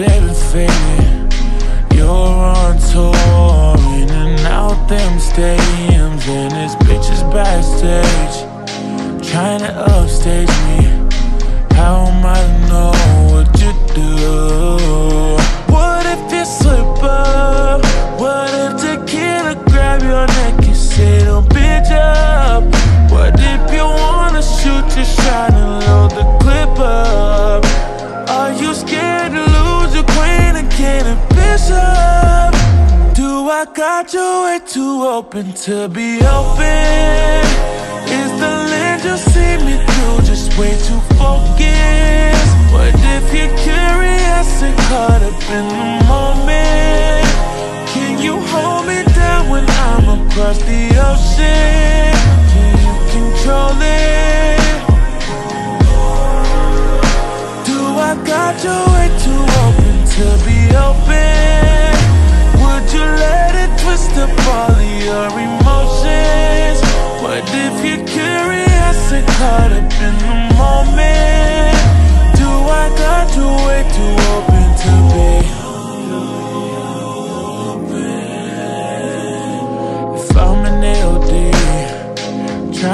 been fading. You're on tour, in and out them stadiums, and this bitch is backstage, I got you way too open to be open? Is the lens you see me through just way too focused? What if you're curious and caught up in the moment? Can you hold me down when I'm across the ocean? Can you control it? Do I got you way too open to be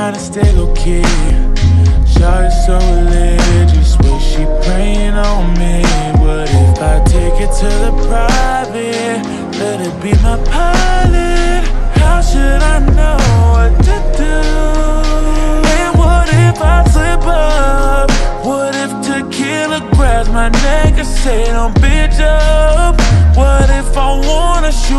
trying to stay low key. Shawty so religious,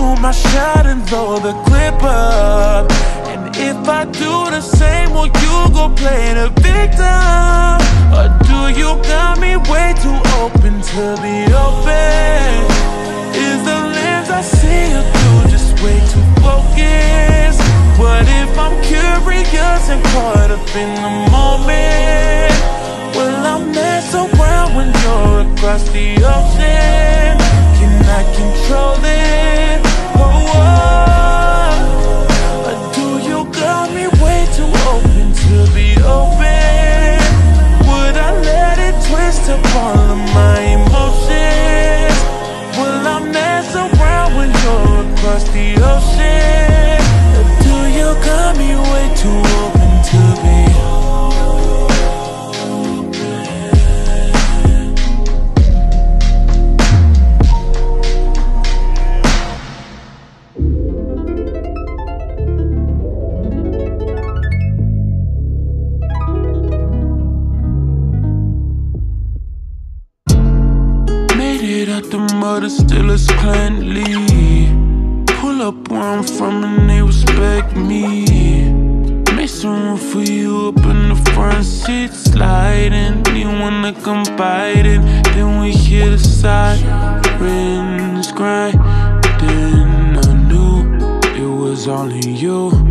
shoot my shot and throw the clip up? And if I do the same, will you go play the victim? Or do you got me way too open to be open? Is the lens I see you through just way too focused? What if I'm curious and caught up in the moment? Will I mess around when you're across the mud, still as cleanly. Pull up where I'm from and they respect me. Make some room for you up in the front seat, sliding. You wanna come biting? Then we hear the sirens. Then I knew it was only you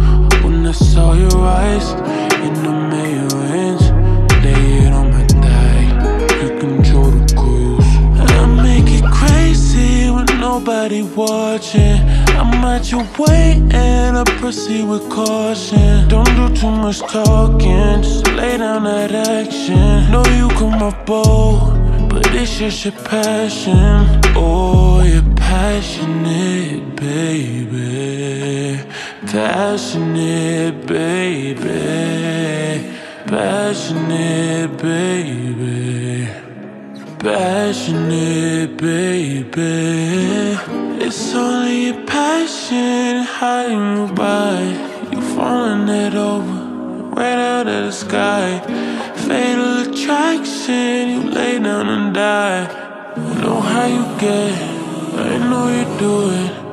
I'm at your way and I proceed with caution. Don't do too much talking, just lay down that action. Know you come up bold, but it's just your passion. Oh, you're passionate, baby. Passionate, baby. Passionate, baby. Passionate, baby. It's only your passion, how you move by. You falling it over, right out of the sky. Fatal attraction, you lay down and die. I know how you get, I know you do it.